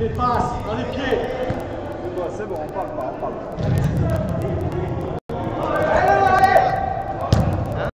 les dans les pieds. C'est bon, on parle pas, on parle